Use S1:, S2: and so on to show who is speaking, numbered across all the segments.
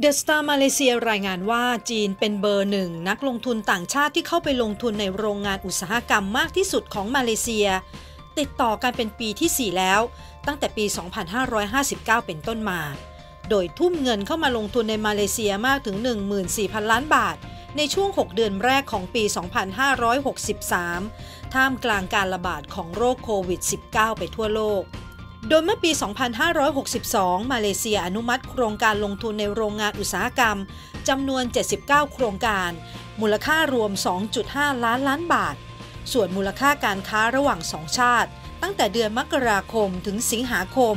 S1: เดอะสตาร์มาเลเซียรายงานว่าจีนเป็นเบอร์หนึ่งนักลงทุนต่างชาติที่เข้าไปลงทุนในโรงงานอุตสาหกรรมมากที่สุดของมาเลเซีย ติดต่อกันเป็นปีที่ 4 แล้ว ตั้งแต่ปี 2559 เป็นต้นมา โดยทุ่มเงินเข้ามาลงทุนในมาเลเซียมากถึง 14,000 ล้านบาท ในช่วง 6 เดือนแรกของปี 2563 ท่ามกลางการระบาดของโรคโควิด -19 ไปทั่วโลก โดยเมื่อปี 2562 มาเลเซียอนุมัติโครงการลงทุนในโรงงานอุตสาหกรรมจำนวน 79 โครงการ มูลค่ารวม 2.5 ล้านล้านบาท ส่วนมูลค่าการค้าระหว่างสองชาติ ตั้งแต่เดือนมกราคมถึงสิงหาคม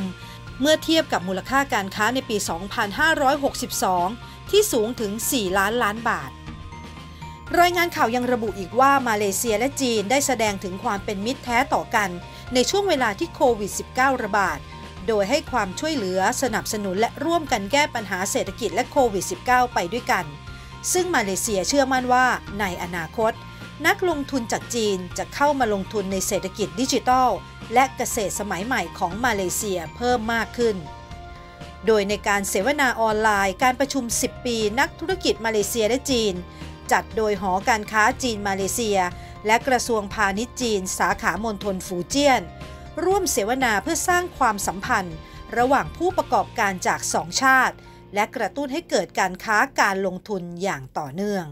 S1: เมื่อเทียบกับมูลค่าการค้าในปี 2562 ที่สูงถึง 4 ล้านล้านบาท รายงานข่าวยังระบุอีกว่ามาเลเซียและจีนได้แสดงถึงความเป็นมิตรแท้ต่อกัน ในช่วงเวลาที่โควิด -19 ระบาด โดยให้ความช่วยเหลือสนับสนุนและร่วมกันแก้ปัญหาเศรษฐกิจและโควิด -19 ไปด้วยกัน ซึ่งมาเลเซียเชื่อมั่นว่าในอนาคต นักลงทุนจากจีนจะเข้ามาลงทุนในเศรษฐกิจดิจิทัล และเกษตรสมัยใหม่ของมาเลเซียเพิ่มมากขึ้นโดยในการเสวนาออนไลน์การประชุม 10 ปี นักธุรกิจมาเลเซียและจีน จัดโดยหอการค้าจีนมาเลเซีย และกระทรวงพาณิชย์จีน สาขามณฑลฟูเจียน ร่วมเสวนาเพื่อสร้างความสัมพันธ์ ระหว่างผู้ประกอบการจากสองชาติ และกระตุ้นให้เกิดการค้าการลงทุนอย่างต่อเนื่อง